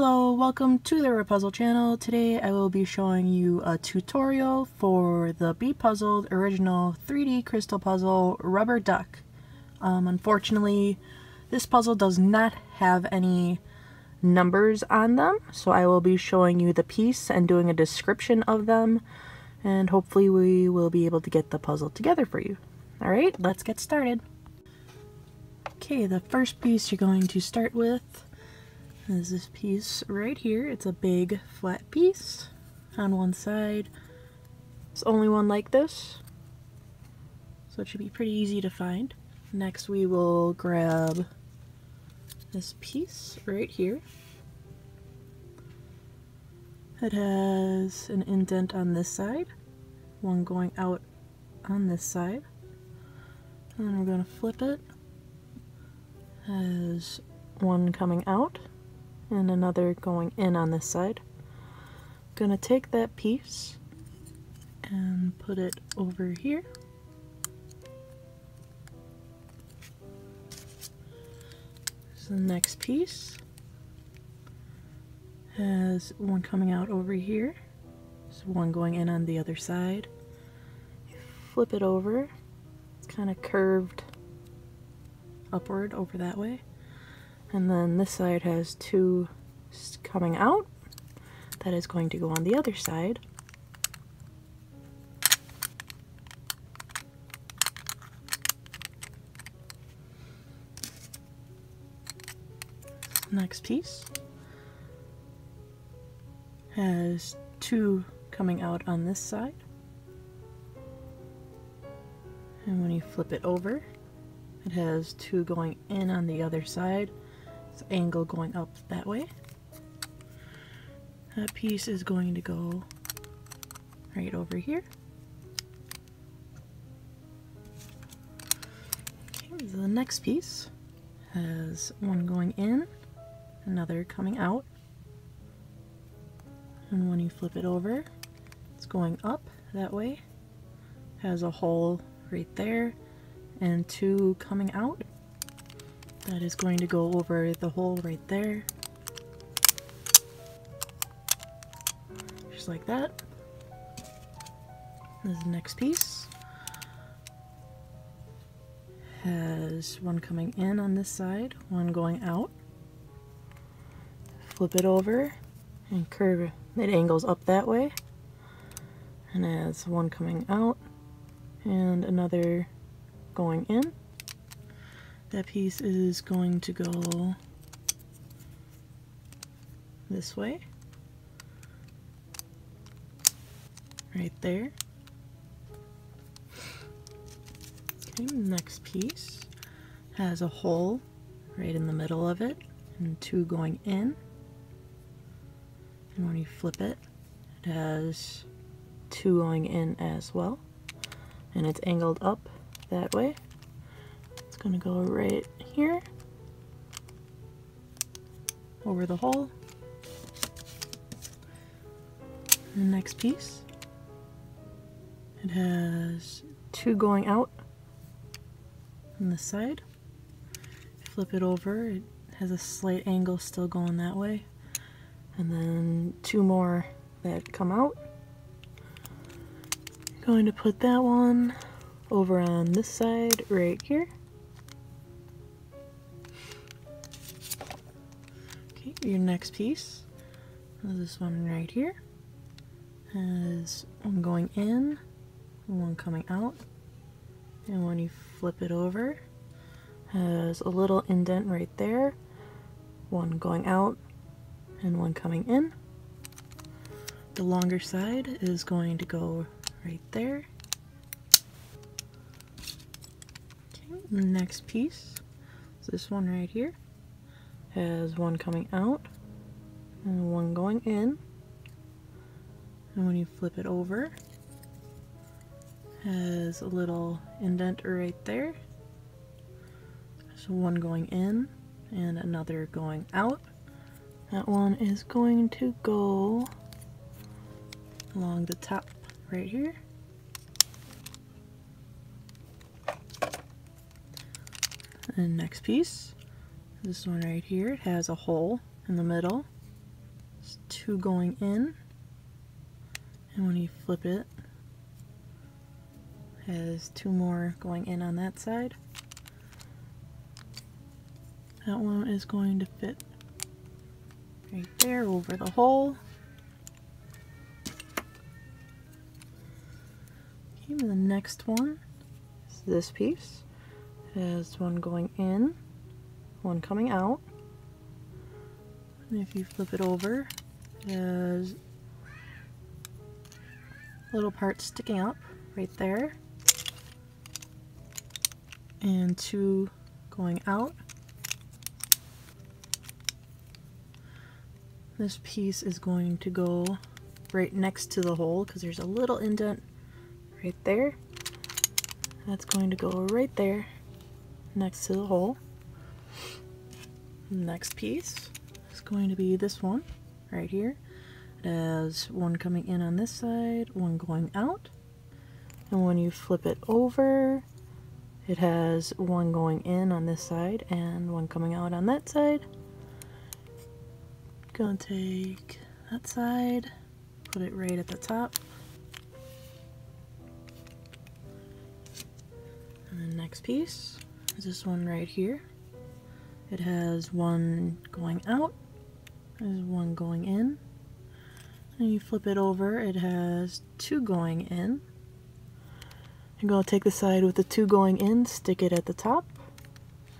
Hello, welcome to the Rapuzzle channel. Today I will be showing you a tutorial for the Bepuzzled original 3D crystal puzzle Rubber Duck. Um, unfortunately, this puzzle does not have any numbers on them, so I will be showing you the piece and doing a description of them, and hopefully we will be able to get the puzzle together for you. Alright, let's get started. Okay, the first piece you're going to start with is this piece right here. It's a big flat piece on one side. It's only one like this, so it should be pretty easy to find. Next we will grab this piece right here. It has an indent on this side, one going out on this side. And then we're going to flip it. Has one coming out and another going in on this side. Gonna take that piece and put it over here. So the next piece has one coming out over here. So one going in on the other side. Flip it over. It's kind of curved upward over that way. And then this side has two coming out. That is going to go on the other side. Next piece has two coming out on this side. And when you flip it over, it has two going in on the other side angle going up that way. That piece is going to go right over here. The next piece has one going in, another coming out. And when you flip it over, it's going up that way. Has a hole right there and two coming out that is going to go over the hole right there. Just like that. This next piece has one coming in on this side, one going out. Flip it over and curve it angles up that way. And has one coming out and another going in. That piece is going to go this way. Right there. Okay, next piece has a hole right in the middle of it and two going in. And when you flip it, it has two going in as well. And it's angled up that way gonna go right here over the hole. The next piece, it has two going out on the side. Flip it over, it has a slight angle still going that way. And then two more that come out. Going to put that one over on this side right here. Your next piece. This one right here has one going in one coming out and when you flip it over has a little indent right there one going out and one coming in. The longer side is going to go right there. Okay, the next piece is this one right here has one coming out and one going in. And when you flip it over, has a little indent right there. So one going in and another going out. That one is going to go along the top right here. And next piece this one right here, it has a hole in the middle It's two going in. And when you flip it, has two more going in on that side. That one is going to fit right there over the hole. Okay, the next one is this piece. It has one going in, one coming out. And if you flip it over, has little part sticking up right there and two going out. This piece is going to go right next to the hole because there's a little indent right there. That's going to go right there next to the hole. Next piece is going to be this one right here. It has one coming in on this side, one going out. And when you flip it over, it has one going in on this side and one coming out on that side. Gonna take that side, put it right at the top. And the next piece is this one right here. It has one going out, there's one going in. And you flip it over, it has two going in I'm going to take the side with the two going in, stick it at the top,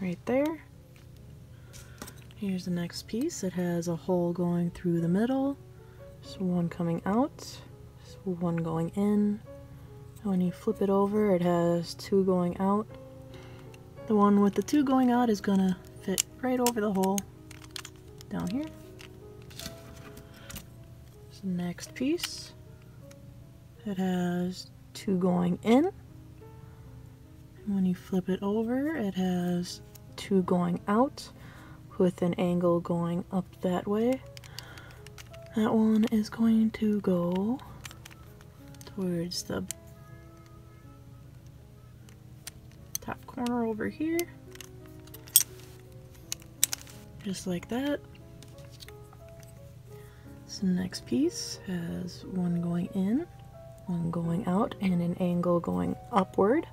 right there. Here's the next piece. It has a hole going through the middle. So one coming out, so one going in. And when you flip it over, it has two going out. The one with the two going out is going to right over the hole down here. So next piece, it has two going in. When you flip it over, it has two going out with an angle going up that way. That one is going to go towards the top corner over here. Just like that. So next piece has one going in, one going out, and an angle going upward.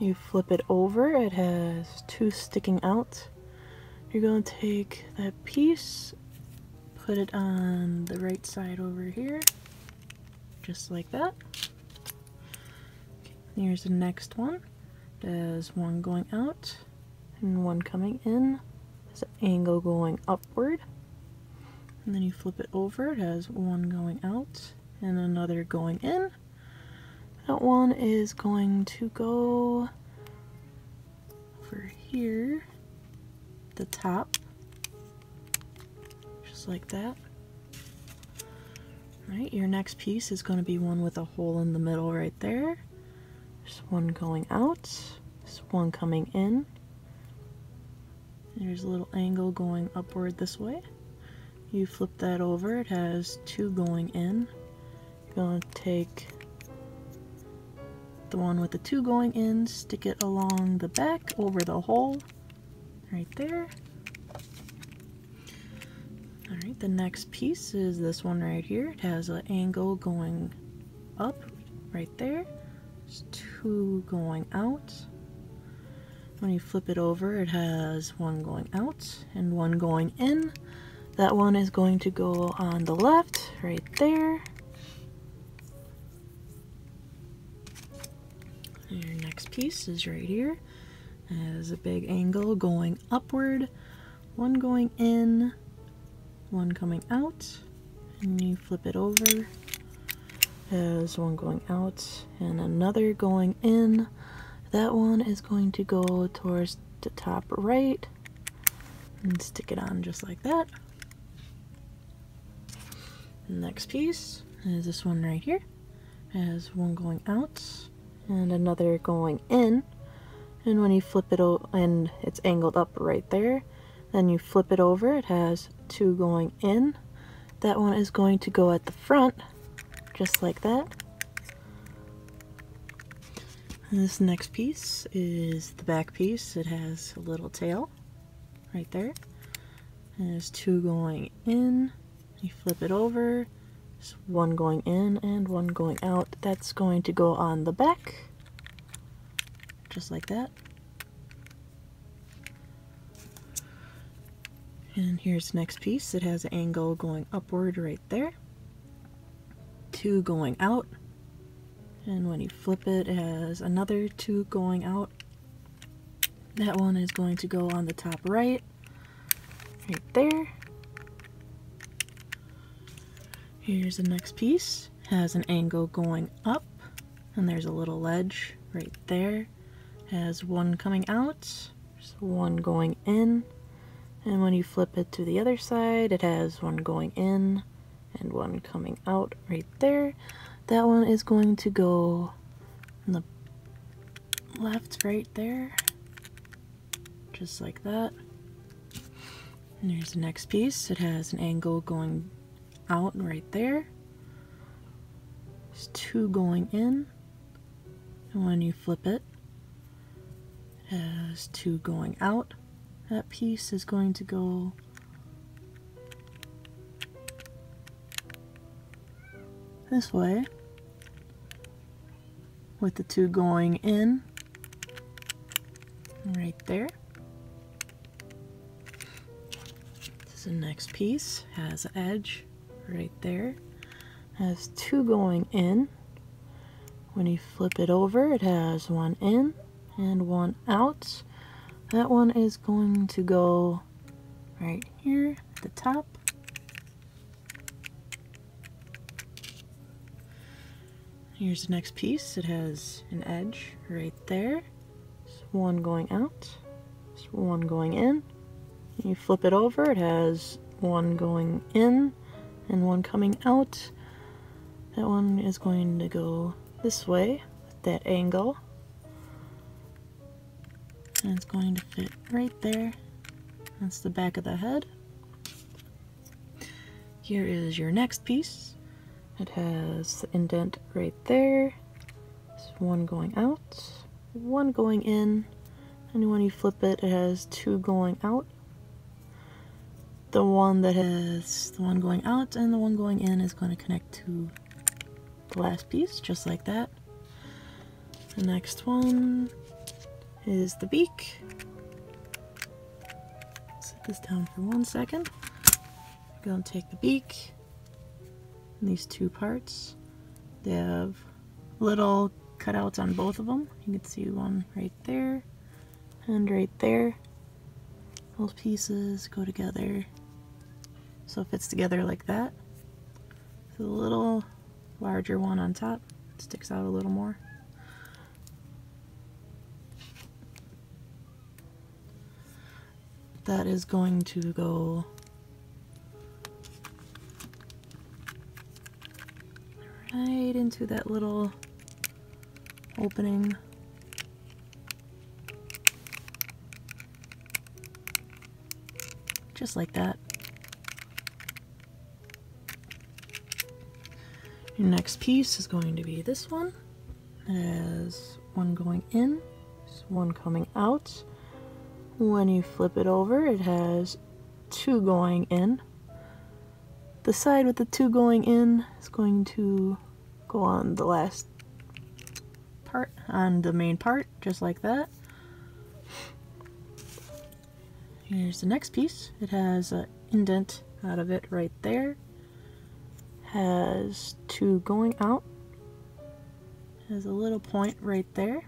You flip it over, it has two sticking out. You're going to take that piece, put it on the right side over here, just like that. Here's the next one. There's one going out and one coming in. An angle going upward. And then you flip it over, it has one going out and another going in. That one is going to go over here, the top, just like that. Right, your next piece is going to be one with a hole in the middle right there. There's one going out, there's one coming in. There's a little angle going upward this way. You flip that over, it has two going in. You're going to take the one with the two going in, stick it along the back over the hole right there. Alright, the next piece is this one right here. It has an angle going up right there. There's two going out. When you flip it over, it has one going out and one going in. That one is going to go on the left right there. Your next piece is right here. It has a big angle going upward, one going in, one coming out, and you flip it over. Has one going out and another going in. That one is going to go towards the top right and stick it on just like that. Next piece is this one right here. It has one going out and another going in and when you flip it over, and it's angled up right there then you flip it over it has two going in that one is going to go at the front just like that this next piece is the back piece it has a little tail right there and there's two going in You flip it over, there's one going in and one going out. That's going to go on the back, just like that. And here's the next piece. It has an angle going upward right there. Two going out. And when you flip it, it has another two going out. That one is going to go on the top right, right there. Here's the next piece. Has an angle going up, and there's a little ledge right there. Has one coming out, one going in, and when you flip it to the other side, it has one going in and one coming out right there. That one is going to go on the left right there, just like that. And here's the next piece. It has an angle going out right there. There's two going in. And when you flip it, it has two going out that piece is going to go this way with the two going in right there. This is the next piece, has an edge right there, has two going in. When you flip it over, it has one in and one out. That one is going to go right here at the top. Here's the next piece. It has an edge right there. There's one going out. There's one going in. You flip it over, it has one going in and one coming out. That one is going to go this way at that angle and it's going to fit right there. That's the back of the head. Here is your next piece. It has the indent right there. There's one going out, one going in, and when you flip it, it has two going out. The one that has the one going out and the one going in is going to connect to the last piece, just like that. The next one is the beak. Set this down for one second. I'm going to take the beak and these two parts. They have little cutouts on both of them. You can see one right there and right there. Those pieces go together so it fits together like that. The little larger one on top sticks out a little more. that is going to go right into that little opening. Just like that. Your next piece is going to be this one. It has one going in one coming out. When you flip it over, it has two going in. The side with the two going in is going to go on the last part, on the main part, just like that. Here's the next piece. It has an indent out of it right there. Has two going out. Has a little point right there.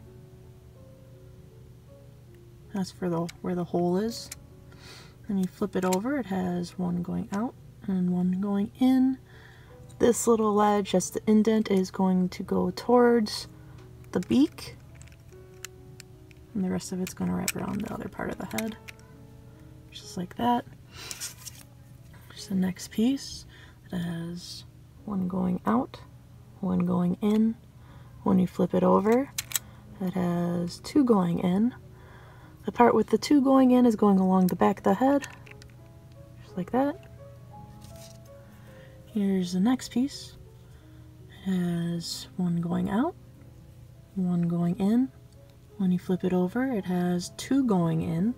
That's for the where the hole is. And you flip it over, it has one going out and one going in. This little ledge, as the indent, is going to go towards the beak. And the rest of it's going to wrap around the other part of the head. Just like that. Here's the next piece. It has one going out, one going in. When you flip it over, it has two going in, the part with the two going in is going along the back of the head, just like that. Here's the next piece. It has one going out, one going in. When you flip it over, it has two going in.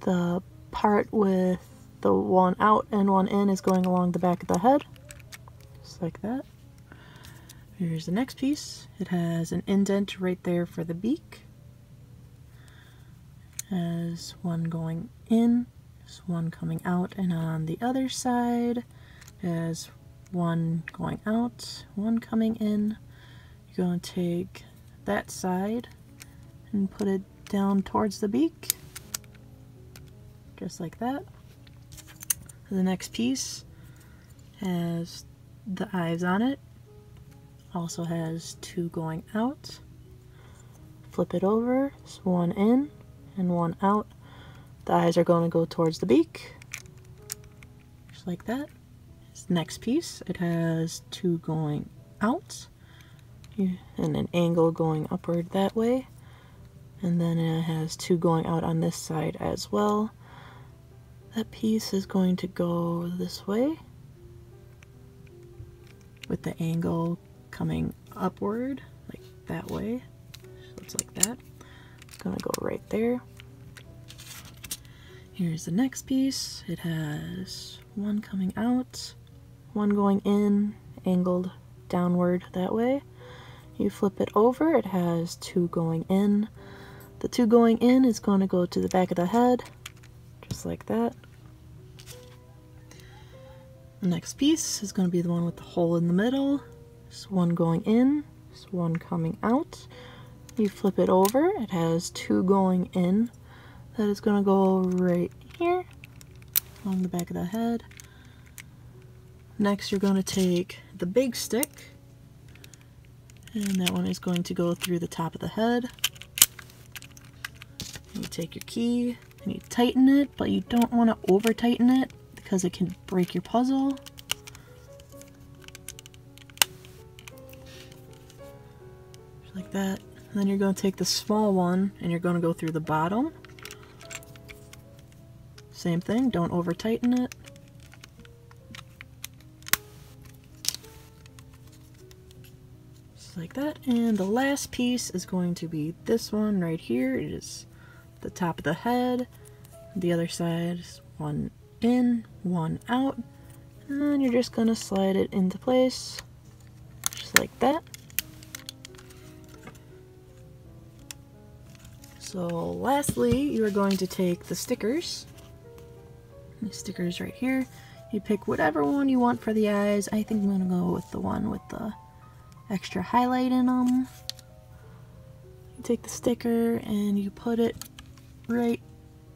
The part with the one out and one in is going along the back of the head, just like that. Here's the next piece. It has an indent right there for the beak. It has one going in, one coming out, and on the other side has one going out, one coming in. You're going to take that side and put it down towards the beak, just like that. The next piece has the eyes on it, also has two going out. Flip it over, it's one in and one out. The eyes are going to go towards the beak, just like that. Next piece, it has two going out and an angle going upward that way. And then it has two going out on this side as well. That piece is going to go this way with the angle coming upward, like that way. So it's like that. It's gonna go right there. Here's the next piece. It has one coming out, one going in, angled downward that way. You flip it over, it has two going in. The two going in is going to go to the back of the head, just like that. The next piece is going to be the one with the hole in the middle. There's one going in, there's one coming out. You flip it over, it has two going in. That is going to go right here, along the back of the head. Next you're going to take the big stick, and that one is going to go through the top of the head. You take your key and you tighten it, but you don't want to over tighten it because it can break your puzzle. like that. And then you're going to take the small one and you're going to go through the bottom. Same thing, don't over tighten it. Like that. And the last piece is going to be this one right here. It is the top of the head. The other side is one in, one out. And you're just going to slide it into place. Just like that. So lastly, you are going to take the stickers. The stickers right here. You pick whatever one you want for the eyes. I think I'm going to go with the one with the extra highlight in them. You take the sticker and you put it right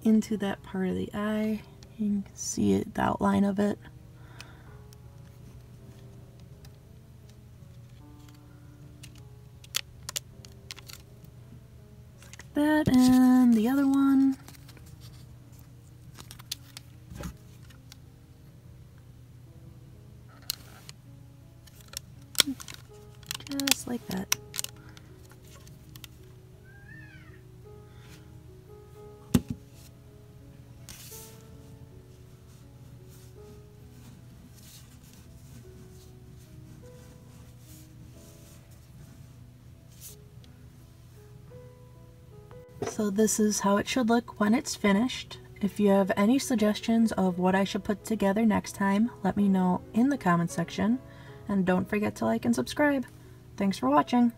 into that part of the eye. You can see it, the outline of it. Like that, and the other one. So this is how it should look when it's finished. If you have any suggestions of what I should put together next time, let me know in the comment section. And don't forget to like and subscribe. Thanks for watching.